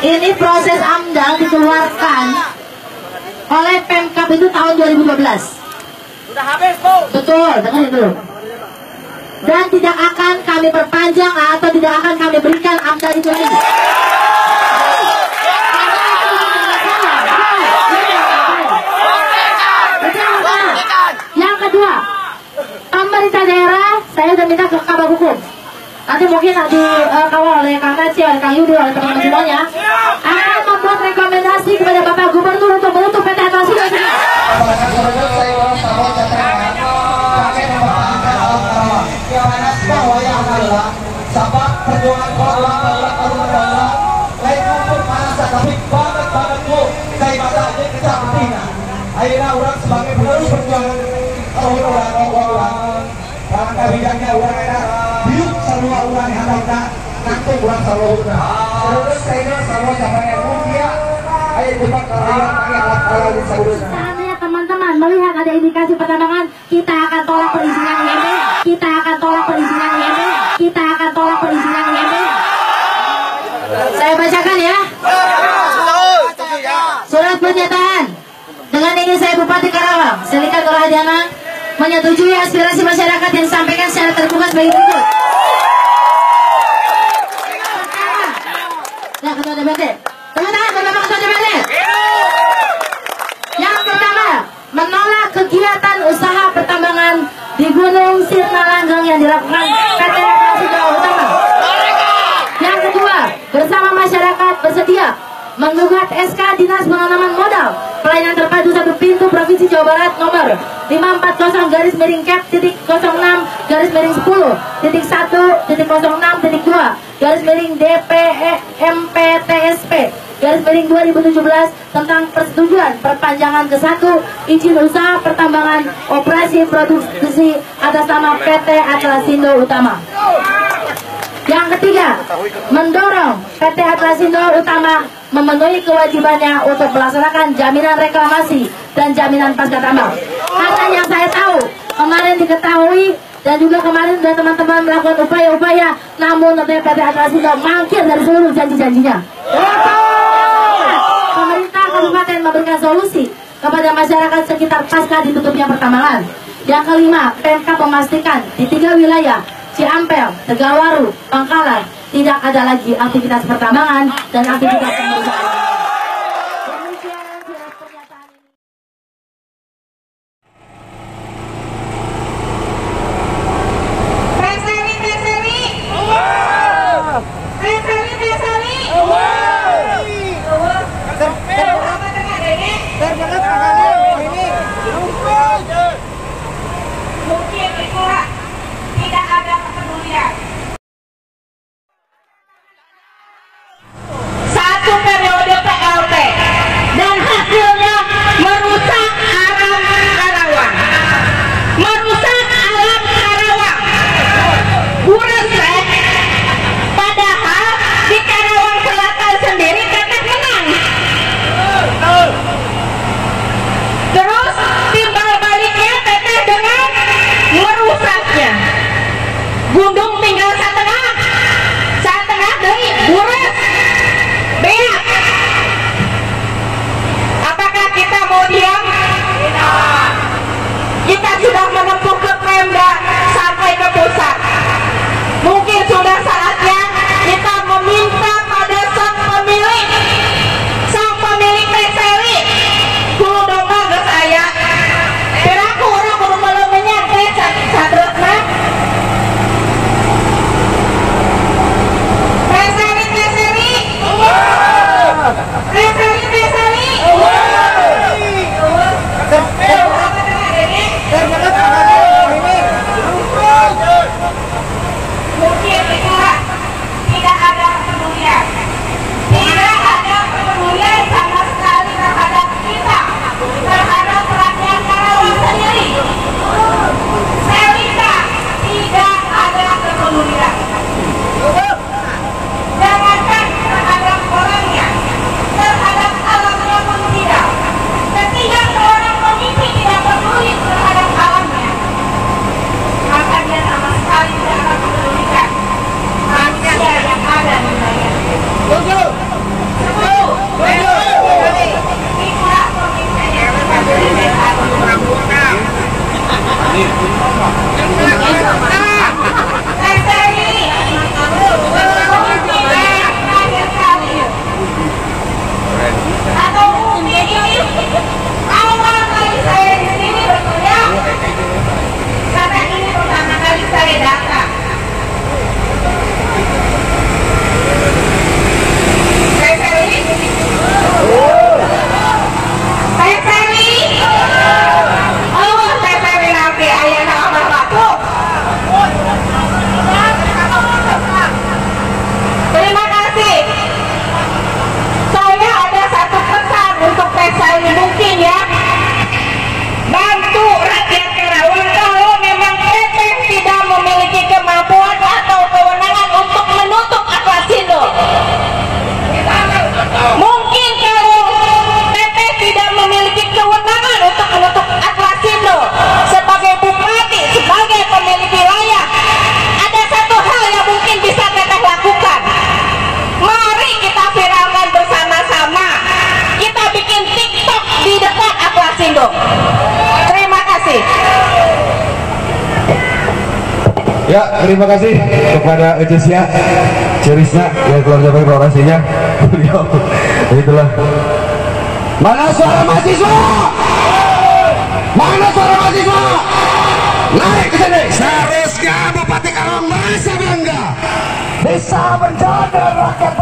ini proses AMDAL dikeluarkan oleh Pemkap itu tahun 2012. Udah habis, Bu. Betul, dengar dulu. Dan tidak akan kami perpanjang atau tidak akan kami berikan AMDAL itu lagi. Yang kedua, pemerintah daerah saya sudah minta ke kabar hukum. Nanti mungkin di uh, kawal oleh Kang Kaci, oleh Kang Yudi, oleh teman-teman semuanya. Akan membuat rekomendasi kepada Bapak Gubernur untuk menutup PT Atlas terus saya ayo pakai alat Seandainya teman-teman melihat ada indikasi pertambangan, kita akan tolak perizinan IMB. Kita akan tolak perizinan IMB. Kita akan tolak perizinan IMB. Saya bacakan ya. Surat pernyataan. Dengan ini saya Bupati Karawang, Selika Nurhadiana, menyetujui aspirasi masyarakat yang disampaikan secara terbuka sebagai berikut. Pertama, Yang pertama, menolak kegiatan usaha pertambangan di Gunung Sirna Langgeng yang dilakukan PT Transito Utama. Yang kedua, bersama masyarakat bersedia menggugat SK Dinas Penanaman Modal Pelayanan Terpadu Barat nomor 540 garis miring cap titik 06 garis miring 10 titik 1 titik 06 titik 2 garis miring DPE MPTSP garis miring 2017 tentang persetujuan perpanjangan ke satu izin usaha pertambangan operasi produksi atas nama PT Atlasindo Utama. Ketiga, mendorong PT Atlasindo Utama memenuhi kewajibannya untuk melaksanakan jaminan reklamasi dan jaminan pasca tambang. Karena yang saya tahu, kemarin diketahui dan juga kemarin sudah teman-teman melakukan upaya-upaya, namun PT Atlasindo mangkir dari seluruh janji-janjinya. Pemerintah kabupaten memberikan solusi kepada masyarakat sekitar pasca ditutupnya pertambangan. Yang kelima, Pemkab memastikan di tiga wilayah Ciampel, Tegawaru, Pangkalan tidak ada lagi aktivitas pertambangan dan aktivitas pengusahaan. Bunda Ya, terima kasih kepada Ejesia Cerisna yang keluar sampai orasinya. Beliau itulah. Mana suara mahasiswa? Mana suara mahasiswa? Naik ke sini. Seharusnya Bupati Karawang merasa bangga bisa menjaga rakyat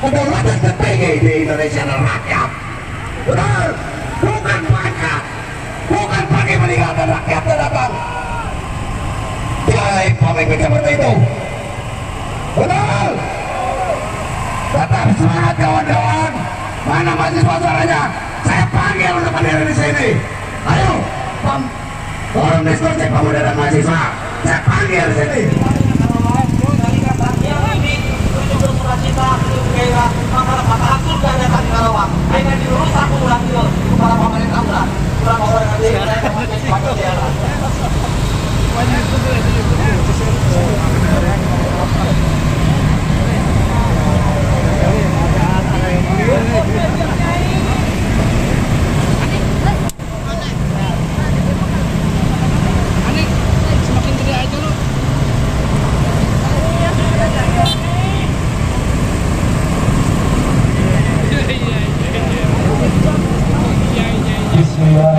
kedaulatan tertinggi di Indonesia adalah rakyat. Benar bukan pangkat bukan pagi meninggalkan rakyat datang. Tiada pemimpin seperti itu. Benar. Tetap semangat kawan-kawan. Mana mahasiswa suaranya? Saya panggil untuk berdiri di sini. Ayo pem forum diskusi pemuda dan mahasiswa. Saya panggil di sini Dalam akhirat pakon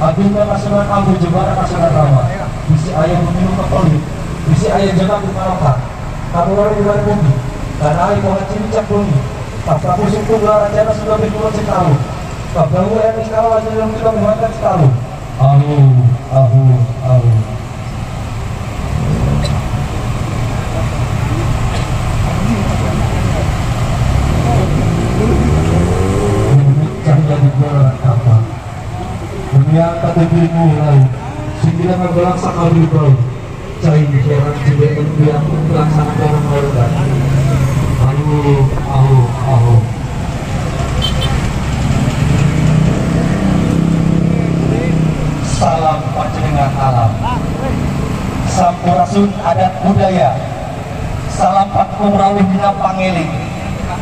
Agungnya kasunan abu jebara kasunan rawa Bisi ayam meminum kepoli Bisi ayam jaga orang di luar bumi. Dan ayam mohon cincak bumi. Kapka musuh tunggal rajana sudah berkurang sekalu. Kapka yang iskala wajah yang kita menguatkan sekalu. Ahu, ahu, ahu Cahaya di bulan kapal dunia KTP mulai sembilan belas sakali bro cai jalan JBN yang melaksanakan organ ayo ayo ayo salam panjenengan alam. Sampurasun adat budaya salam patung rawuh dina pangeling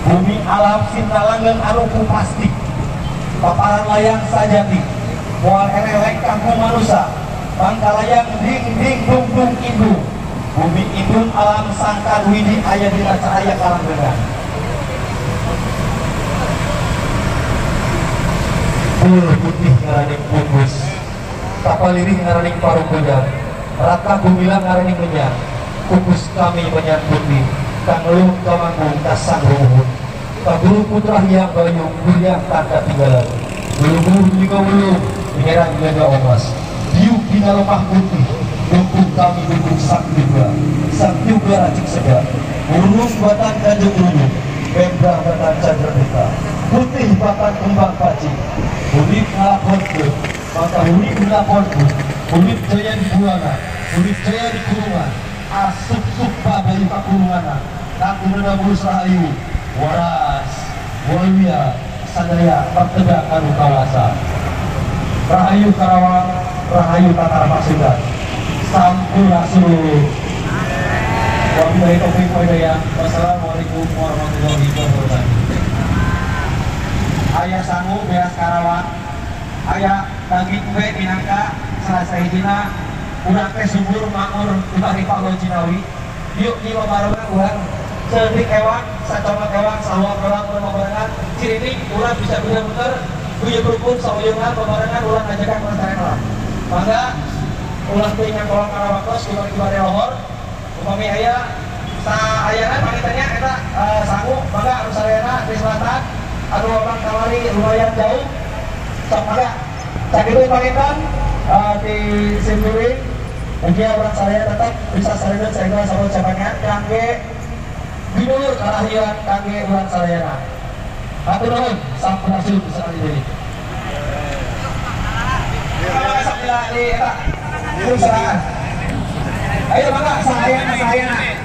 bumi alam sintalangan anu pasti paparan layang sajati mual erelek kampung manusia. Bangkalayang ding ding dung dung Bumi indun alam sangkar widi ayah dina cahaya kalang dengan Bul putih ngaraning lirih ngaraning paruh kuda. Raka gumilang ngaraning menyan Kukus kami menyan putih Kang luh kamanggung kasang ruhun. Kabulu putra yang bayu Buliang tanda tinggalan. Bulu-bulu juga belum Mengerang jaga omas Diu bina lemah putih Dukung kami dukung sak juga Sak juga racik sedap Urus batan kanjeng urus Pemda batan candra deka Putih batan kembang pacik. Unit ngelapon ke Maka unit ngelapon ke Unit di buana Unit di kurungan Asup-sup bayi pakurungan Naku nena bulus rahayu Waras. Walia Sadaya. Perteda Kanu Kawasa Rahayu Karawang Rahayu Tatar Pasundan Sampurasun hidayah Wassalamualaikum warahmatullahi wabarakatuh. Ayah Sangu Beas Karawang. Ayah Daging Kue Minangka Selesai Hijina. Urang teh subur di Pak Cinawi. Yuk di Babarengan Urang Sedik ewang Sacongot ewang Sawak orang Urang Babarengan Cirinik Urang bisa bener muter Buya berukun Sauyungan Babarengan Urang ngajakan Kelestarian alam Mangga Ulah tinggal kolom Karawakos Kibari kibari lohor. Upami ayah Sa ayana panitannya Eta uh, Sangu Mangga Anu Sarayana Di selatan. Anu orang kawali lumayan jauh. Sok mangga Cak itu pamitan uh, Di Simpuling Mungkin orang saya tetap bisa salinan saya sama ucapannya. Kangge Binur kalahian kangge orang saya Atur nuhun bisa jadi. Kalau sambil di eta, terus serangan. Ayo mangga saya saya